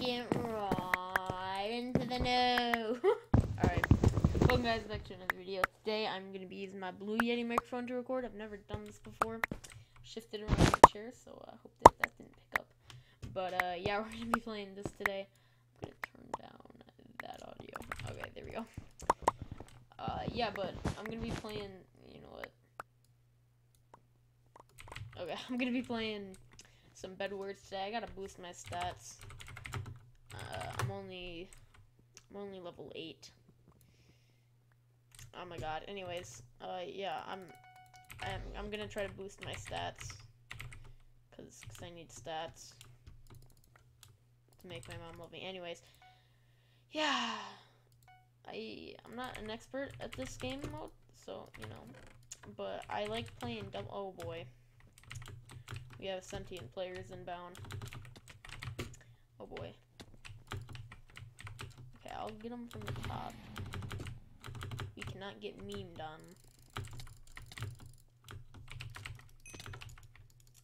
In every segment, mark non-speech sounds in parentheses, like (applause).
get right into the no. (laughs) Alright. Welcome guys back to another video. Today I'm gonna be using my Blue Yeti microphone to record. I've never done this before. Shifted around the chair, so I hope that that didn't pick up. But uh, yeah, (laughs) we're gonna be playing this today. I'm gonna turn down that audio. Okay, there we go. Uh, yeah, but I'm gonna be playing. You know what? Okay, (laughs) I'm gonna be playing some BedWars today. I gotta boost my stats. Uh, I'm only, I'm only level eight. Oh my god. Anyways, uh, yeah, I'm, I'm, I'm gonna try to boost my stats, cause, cause I need stats to make my mom love me. Anyways, yeah, I, I'm not an expert at this game mode, so you know, but I like playing double. Oh boy. We have sentient players inbound. Oh boy. I'll get them from the top. We cannot get memed on.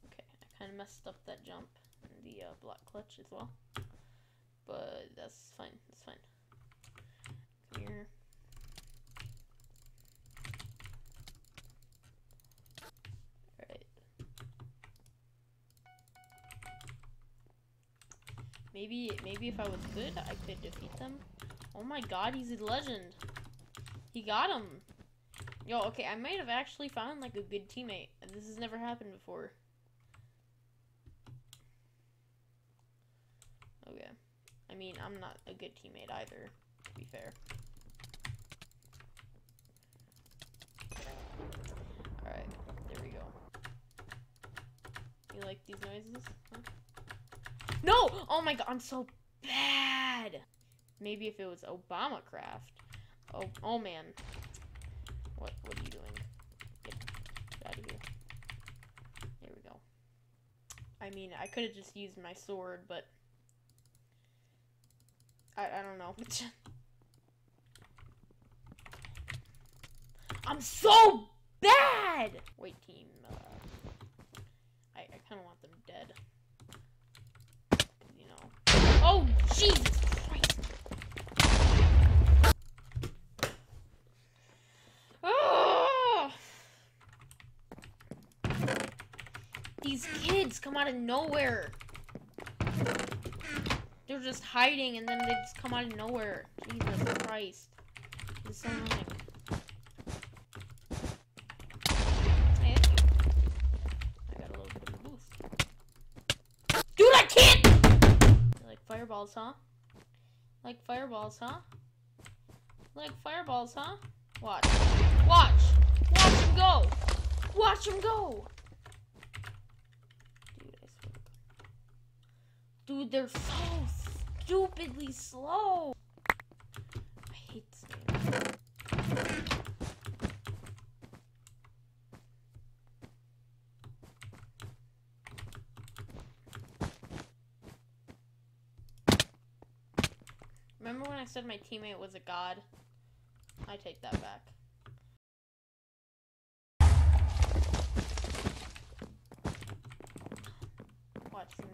Okay, I kind of messed up that jump and the uh, block clutch as well. But that's fine, that's fine. Come here. Maybe, maybe if I was good, I could defeat them. Oh my god, he's a legend. He got him. Yo, okay, I might have actually found, like, a good teammate. This has never happened before. Okay. I mean, I'm not a good teammate either, to be fair. Alright, there we go. You like these noises? Huh? No! Oh my god, I'm so bad! Maybe if it was Obama craft. Oh, oh man. What, what are you doing? Get, get out of here. There we go. I mean, I could have just used my sword, but... I, I don't know. (laughs) I'm so bad! Wait, team. Uh, I, I kind of want them dead. You know. Oh, Jesus Christ! Ah! These kids come out of nowhere. They're just hiding and then they just come out of nowhere. Jesus Christ. Annoying. I got a little bit of a boost. Dude, I can't! You like fireballs, huh? Like fireballs, huh? Like fireballs, huh? Watch. Watch! Watch him go! Watch him go! Dude, I swear to God. Dude, they're so stupidly slow! I hate this game. Remember when I said my teammate was a god? I take that back. Watch me.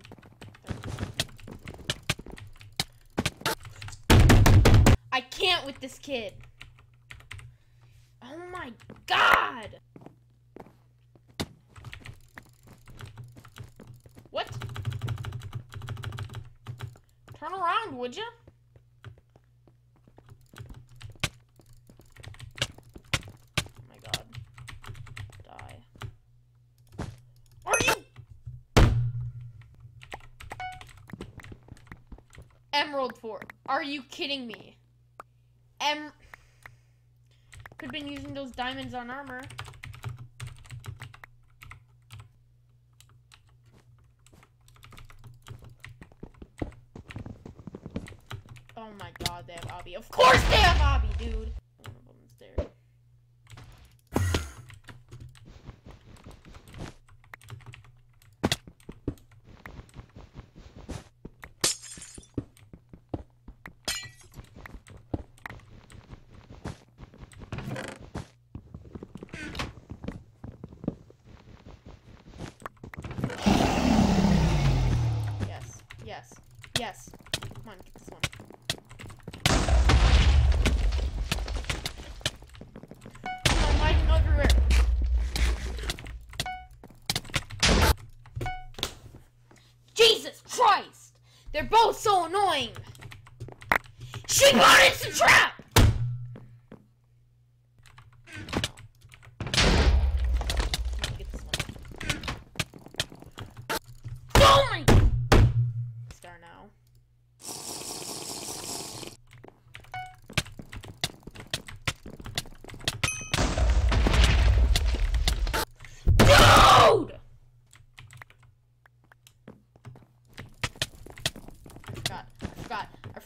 I can't with this kid. Oh my god! What? Turn around, would you? Oh my god. Die. Are you? Emerald 4. Are you kidding me? Em. Could have been using those diamonds on armor. Oh my god, they have Obby. Of course they have Obby, dude! Yes. Come on, get this one. Come on, hiding everywhere. Jesus Christ! They're both so annoying! She bought it's a trap!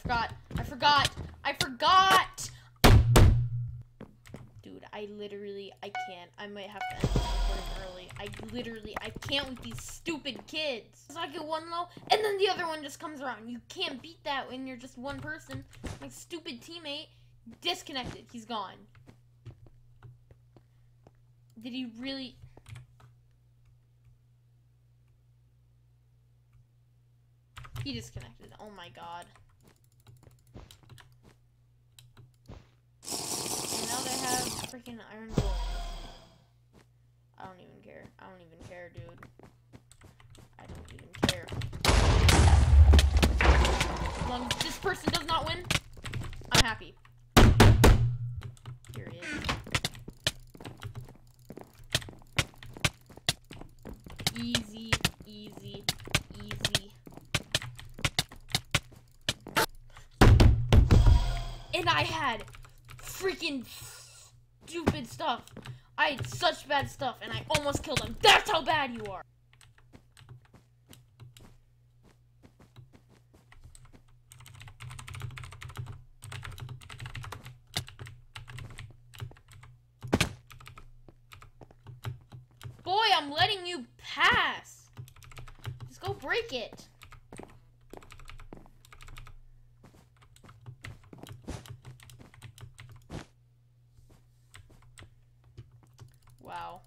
Forgot. I forgot. I forgot. Dude, I literally, I can't. I might have to end this recording early. I literally, I can't with these stupid kids. So I get one low, and then the other one just comes around. You can't beat that when you're just one person. My stupid teammate disconnected. He's gone. Did he really? He disconnected. Oh my god. And now they have freaking iron golems. I don't even care. I don't even care, dude. I don't even care. As long as this person does not win, I'm happy. Here it is. Easy, easy, easy. And I had freaking stupid stuff. I had such bad stuff and I almost killed him. That's how bad you are. Boy, I'm letting you pass. Just go break it. Wow.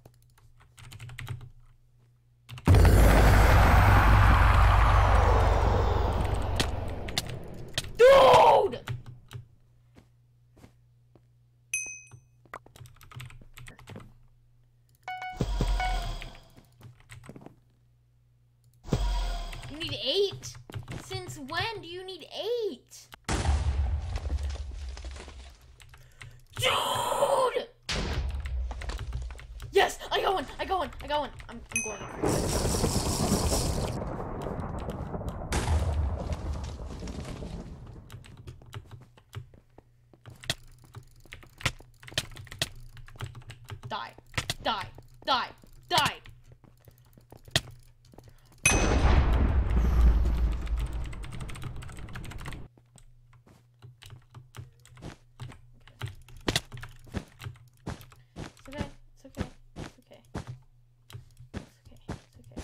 Dude! You need eight? Since when do you need eight? Dude! Yes, I got one. I got one. I'm, I'm going. Die. Die. Die. Die. It's okay. It's okay. It's okay. It's okay. It's okay.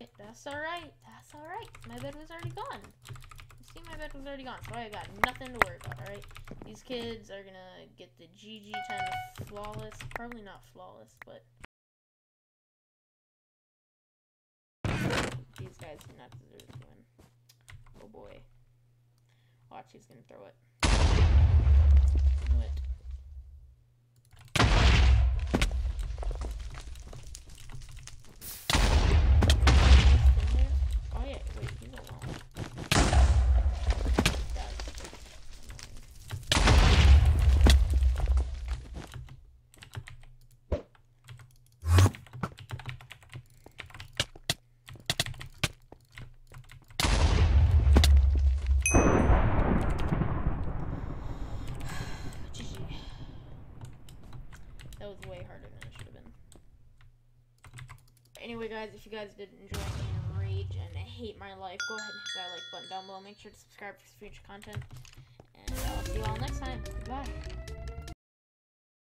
Eh, That's alright. That's alright. My bed was already gone. You see, my bed was already gone, so I got nothing to worry about, alright? These kids are gonna get the GG 10 flawless. Probably not flawless, but. These guys do not deserve to win. Oh boy. Watch, he's gonna throw it. Knew it. Oh yeah, wait, he's alone. That's annoying. GG. That was way harder than it should have been. Anyway, guys, if you guys did enjoy and rage and hate my life, go ahead and hit that like button down below. Make sure to subscribe for future content. And I'll see you all next time. Bye.